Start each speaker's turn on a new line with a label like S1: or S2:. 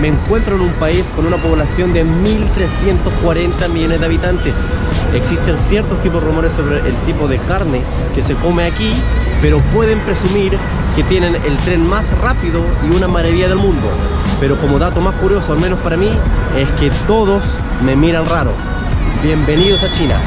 S1: me encuentro en un país con una población de 1.340 millones de habitantes. Existen ciertos tipos de rumores sobre el tipo de carne que se come aquí, pero pueden presumir que tienen el tren más rápido y una maravilla del mundo. Pero como dato más curioso, al menos para mí, es que todos me miran raro. Bienvenidos a China.